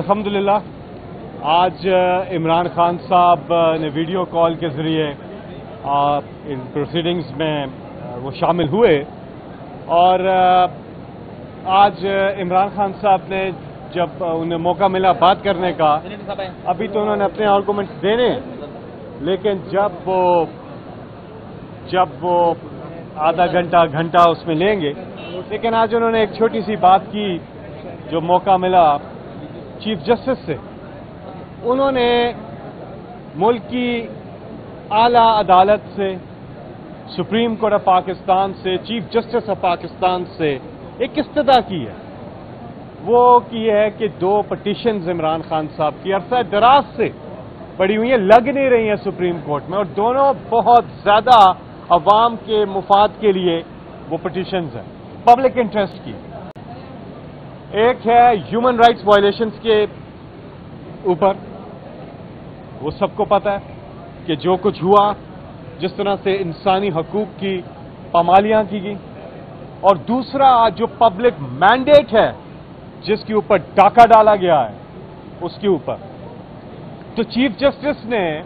الحمدللہ، آج عمران خان صاحب نے ویڈیو کال کے ذریعے ان پروسیڈنگز میں وہ شامل ہوئے۔ اور آج عمران خان صاحب نے جب انہیں موقع ملا بات کرنے کا، ابھی تو انہوں نے اپنے آرگومنٹس دینے، لیکن جب وہ جب وہ آدھا گھنٹہ گھنٹہ اس میں لیں گے، لیکن آج انہوں نے ایک چھوٹی سی بات کی جو موقع ملا۔ چیف جسٹس سے۔ انہوں نے ملک کی اعلی عدالت سے، سپریم کورٹ آف پاکستان سے، چیف جسٹس آف پاکستان سے ایک استدا کی ہے۔ وہ کی ہے کہ دو پٹیشنز عمران خان صاحب کی عرصہ دراز سے پڑی ہوئی ہیں، لگ نہیں رہی ہیں سپریم کورٹ میں، اور دونوں بہت زیادہ عوام کے مفاد کے لیے وہ پٹیشنز ہیں۔ پبلک انٹرسٹ کی۔ ایک ہے ہیومن رائٹس وائلیشنز کے اوپر۔ وہ سب کو پتا ہے کہ جو کچھ ہوا، جس طرح سے انسانی حقوق کی پامالیاں کی گئی اور دوسرا جو پبلک مینڈیٹ ہے، جس کے اوپر ڈاکہ ڈالا گیا ہے، اس کے اوپر۔ تو چیف جسٹس نے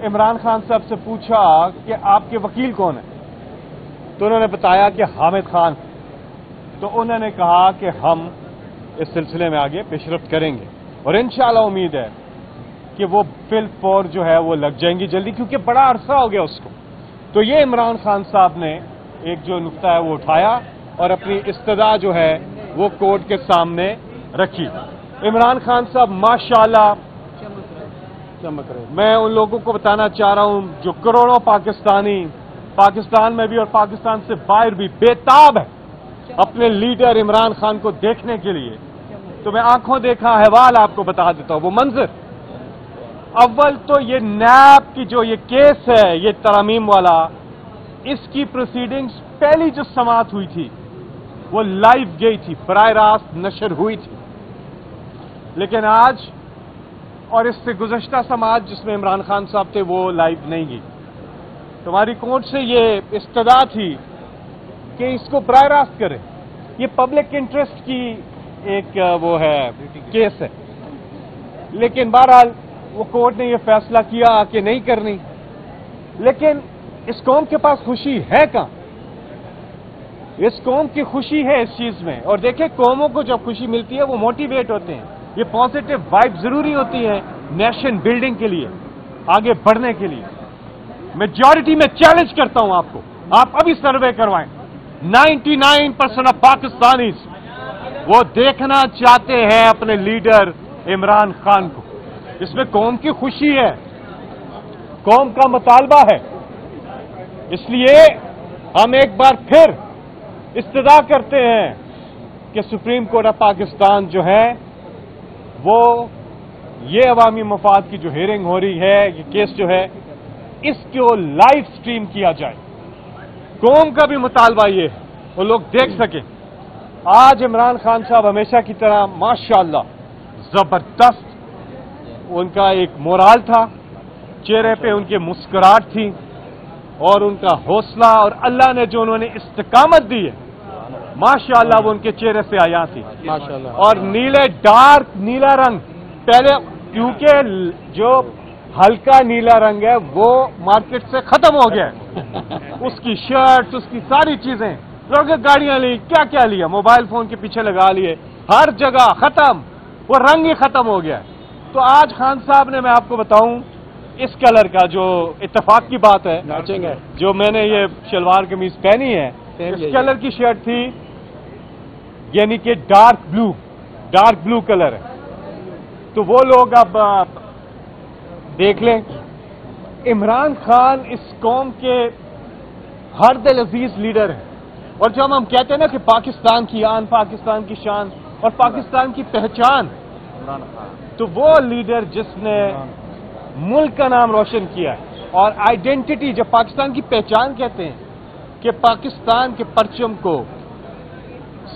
عمران خان صاحب سے پوچھا کہ آپ کے وکیل کون ہیں؟ تو انہوں نے بتایا کہ حامد خان۔ تو انہوں نے کہا کہ ہم اس سلسلے میں آگے پیشرفت کریں گے۔ اور انشاءاللہ امید ہے کہ وہ فل فور جو ہے وہ لگ جائیں گی جلدی کیونکہ بڑا عرصہ ہو گیا اس کو۔ تو یہ عمران خان صاحب نے ایک جو نقطہ ہے وہ اٹھایا اور اپنی استدا جو ہے وہ کورٹ کے سامنے رکھی۔ عمران خان صاحب ماشاءاللہ۔ میں ان لوگوں کو بتانا چاہ رہا ہوں جو کروڑوں پاکستانی پاکستان میں بھی اور پاکستان سے باہر بھی بےتاب ہے اپنے لیڈر عمران خان کو دیکھنے کے لیے تو میں آنکھوں دیکھا احوال آپ کو بتا دیتا ہوں، وہ منظر۔ اول تو یہ نیب کی جو یہ کیس ہے، یہ ترامیم والا، اس کی پروسیڈنگز پہلی جو سماعت ہوئی تھی، وہ لائیو گئی تھی، براہ راست نشر ہوئی تھی۔ لیکن آج اور اس سے گزشتہ سماعت جس میں عمران خان صاحب تھے، وہ لائیو نہیں گئی۔ تمہاری کورٹ سے یہ استدا تھی کہ اس کو براہ راست کرے یہ پبلک انٹرسٹ کی ایک وہ ہے کیس ہے۔ لیکن بہرحال وہ کورٹ نے یہ فیصلہ کیا کہ نہیں کرنی۔ لیکن اس قوم کے پاس خوشی ہے کہاں؟ اس قوم کی خوشی ہے اس چیز میں۔ اور دیکھیں، قوموں کو جب خوشی ملتی ہے، وہ موٹیویٹ ہوتے ہیں۔ یہ پازیٹو وائب ضروری ہوتی ہے نیشن بلڈنگ کے لیے، آگے بڑھنے کے لیے۔ میجورٹی میں چیلنج کرتا ہوں آپ کو۔ آپ ابھی سروے کروائیں۔ Ninety nine percent of Pakistani وہ دیکھنا چاہتے ہیں اپنے لیڈر عمران خان کو۔ اس میں قوم کی خوشی ہے۔ قوم کا مطالبہ ہے۔ اس لیے ہم ایک بار پھر استدا کرتے ہیں کہ سپریم کورٹ آف پاکستان جو ہے، وہ یہ عوامی مفاد کی جو ہیئرنگ ہو رہی ہے، یہ کیس جو ہے، اس کو لائیو سٹریم کیا جائے۔ قوم کا بھی مطالبہ یہ ہے وہ لوگ دیکھ سکیں۔ آج عمران خان صاحب ہمیشہ کی طرح ماشاءاللہ زبردست ان کا ایک مورال تھا۔ چہرے پہ ان کے مسکراہٹ تھی اور ان کا حوصلہ اور اللہ نے جو انہوں نے استقامت دی ہے ماشاءاللہ وہ ان کے چہرے سے آیا تھی۔ اور نیلے ڈارک نیلا رنگ پہلے کیونکہ جو ہلکا نیلا رنگ ہے وہ مارکیٹ سے ختم ہو گیا اس کی شرٹ اس کی ساری چیزیں۔ لوگ گاڑیاں لی کیا کیا لیا؟ موبائل فون کے پیچھے لگا لیے۔ ہر جگہ ختم وہ رنگ ہی ختم ہو گیا تو آج خان صاحب نے میں آپ کو بتاؤں اس کلر کا جو اتفاق کی بات ہے جو میں نے یہ شلوار قمیض پہنی ہے اس کلر کی شرٹ تھی یعنی کہ dark blue dark blue colour ہے۔ تو وہ لوگ اب دیکھ لیں۔ عمران خان اس قوم کے ہر دل عزیز لیڈر ہیں۔ اور جب ہم کہتے ہیں نا کہ پاکستان کی آن پاکستان کی شان اور پاکستان کی پہچان۔ تو وہ لیڈر جس نے ملک کا نام روشن کیا ہے۔ اور آئیڈینٹی جب پاکستان کی پہچان کہتے ہیں کہ پاکستان کے پرچم کو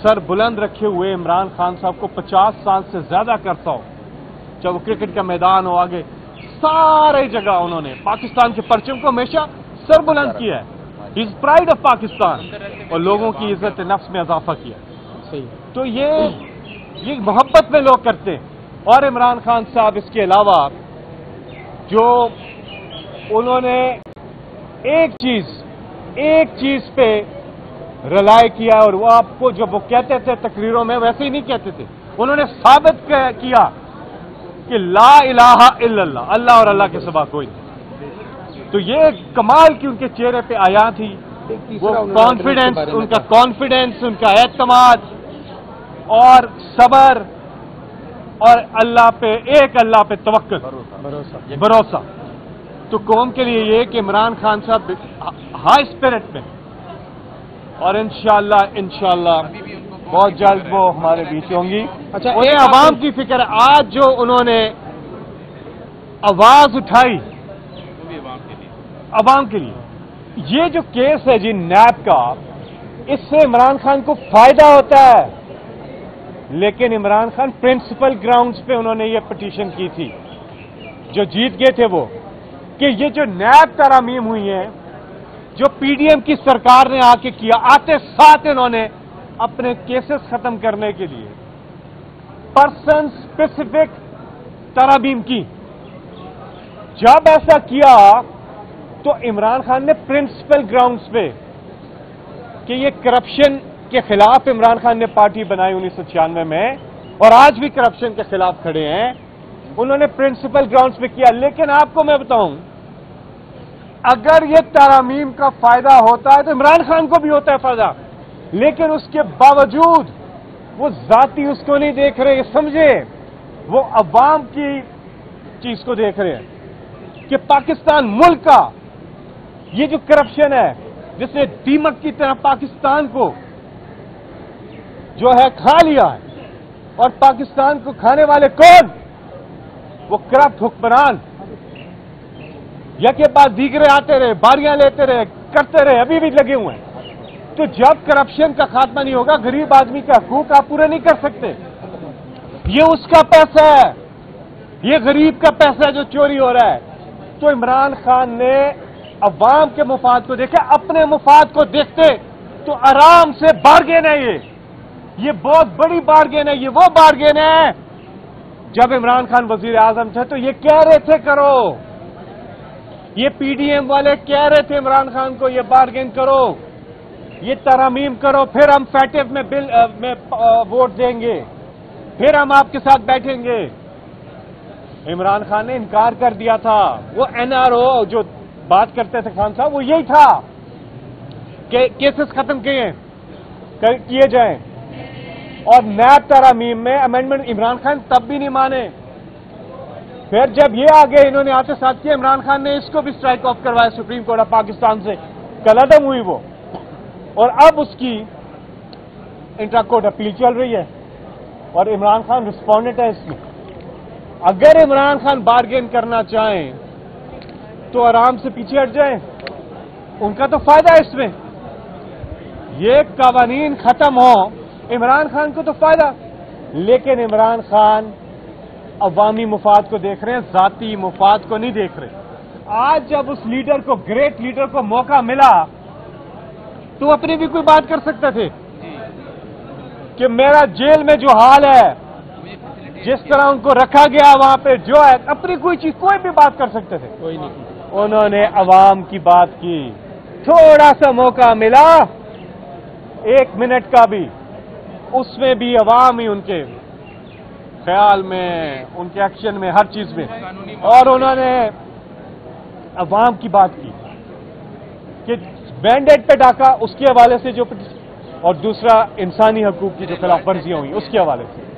سر بلند رکھے ہوئے عمران خان صاحب کو پچاس سال سے زیادہ کرتا ہو چاہے وہ کرکٹ کا میدان ہو آگے سارے جگہ انہوں نے پاکستان کے پرچم کو ہمیشہ سر بلند کیا ہے۔ از پرائڈ آف پاکستان اور لوگوں کی عزت نفس میں اضافہ کیا۔ تو یہ یہ محبت میں لوگ کرتے ہیں۔ اور عمران خان صاحب اس کے علاوہ جو انہوں نے ایک چیز ایک چیز پہ رلائے کیا اور وہ آپ کو جو وہ کہتے تھے تقریروں میں ویسے ہی نہیں کہتے تھے۔ انہوں نے ثابت کیا کہ لا الہ الا اللہ اللہ اور اللہ کے سوا کوئی نہیں۔ تو یہ کمال کی ان کے چہرے پہ آیا تھی۔ وہ کانفیڈنس ان کا کانفیڈنس ان کا اعتماد اور صبر اور اللہ پہ، ایک اللہ پہ توقع بھروسہ۔ تو قوم کے لیے یہ کہ عمران خان صاحب ہائی اسپرٹ میں۔ اور انشاءاللہ انشاءاللہ بہت جلد وہ ہمارے بیچ ہوں گی۔ اچھا انہیں عوام کی فکر ہے آج جو انہوں نے آواز اٹھائی عوام کے لیے یہ جو کیس ہے جی نیب کا اس سے عمران خان کو فائدہ ہوتا ہے۔ لیکن عمران خان پرنسپل گراؤنڈز پہ انہوں نے یہ پٹیشن کی تھی۔ جو جیت گئے تھے وہ۔ کہ یہ جو نیب ترامیم ہوئی ہیں جو پی ڈی ایم کی سرکار نے آ کے کیا آتے ساتھ انہوں نے اپنے کیسز ختم کرنے کے لیے۔ پرسن اسپیسیفک ترامیم کی۔ جب ایسا کیا تو عمران خان نے پرنسپل گراؤنڈز پہ کہ یہ کرپشن کے خلاف عمران خان نے پارٹی بنائی انیس سو چھیانوے میں اور آج بھی کرپشن کے خلاف کھڑے ہیں۔ انہوں نے پرنسپل گراؤنڈز پہ کیا۔ لیکن آپ کو میں بتاؤں، اگر یہ ترامیم کا فائدہ ہوتا ہے تو عمران خان کو بھی ہوتا ہے فائدہ۔ لیکن اس کے باوجود وہ ذاتی اس کو نہیں دیکھ رہے، سمجھے؟ وہ عوام کی چیز کو دیکھ رہے ہیں کہ پاکستان ملک کا یہ جو کرپشن ہے، جس نے دیمک کی طرح پاکستان کو جو ہے کھا لیا ہے اور پاکستان کو کھانے والے کون؟ وہ کرپٹ حکمران۔ یا کے بعد دیگرے آتے رہے، باریاں لیتے رہے، کرتے رہے، ابھی بھی لگے ہوئے ہیں۔ تو جب کرپشن کا خاتمہ نہیں ہوگا، غریب آدمی کے حقوق آپ پورے نہیں کر سکتے۔ یہ اس کا پیسہ ہے۔ یہ غریب کا پیسہ ہے جو چوری ہو رہا ہے۔ تو عمران خان نے عوام کے مفاد کو دیکھا، اپنے مفاد کو دیکھتے تو آرام سے بارگین ہے یہ۔ یہ بہت بڑی بارگین ہے، یہ وہ بارگین ہے۔ جب عمران خان وزیر اعظم تھے تو یہ کہہ رہے تھے، کرو۔ یہ پی ڈی ایم والے کہہ رہے تھے عمران خان کو، یہ بارگین کرو۔ یہ ترامیم کرو، پھر ہم فیٹو میں بل میں ووٹ دیں گے۔ پھر ہم آپ کے ساتھ بیٹھیں گے۔ عمران خان نے انکار کر دیا تھا۔ وہ این آر او جو بات کرتے تھے خان صاحب، وہ یہی تھا کہ کیسز ختم کیے کیے جائیں۔ اور نیب ترامیم میں امینڈمنٹ عمران خان تب بھی نہیں مانے۔ پھر جب یہ آگے انہوں نے آتے ساتھ کیا عمران خان نے اس کو بھی سٹرائک آف کروایا سپریم کورٹ آف پاکستان سے۔ کل عدم ہوئی وہ۔ اور اب اس کی انٹرا کورٹ اپیل چل رہی ہے اور عمران خان رسپونڈنٹ ہے اس میں۔ اگر عمران خان بارگین کرنا چاہیں تو آرام سے پیچھے ہٹ جائیں۔ ان کا تو فائدہ ہے اس میں۔ یہ قوانین ختم ہو عمران خان کو تو فائدہ۔ لیکن عمران خان عوامی مفاد کو دیکھ رہے ہیں، ذاتی مفاد کو نہیں دیکھ رہے۔ آج جب اس لیڈر کو گریٹ لیڈر کو موقع ملا تو اپنی بھی کوئی بات کر سکتے تھے؟ کہ میرا جیل میں جو حال ہے جس طرح ان کو رکھا گیا وہاں پہ جو ہے اپنی کوئی چیز کوئی بھی بات کر سکتے تھے۔ کوئی نہیں۔ انہوں نے عوام کی بات کی۔ تھوڑا سا موقع ملا ایک منٹ کا بھی۔ اس میں بھی عوام ہی ان کے خیال میں ان کے ایکشن میں ہر چیز میں۔ اور انہوں نے عوام کی بات کی کہ بینڈیڈ پہ ڈاکا اس کے حوالے سے جو اور دوسرا انسانی حقوق کی جو خلاف ورزیاں ہوئی اس کے حوالے سے۔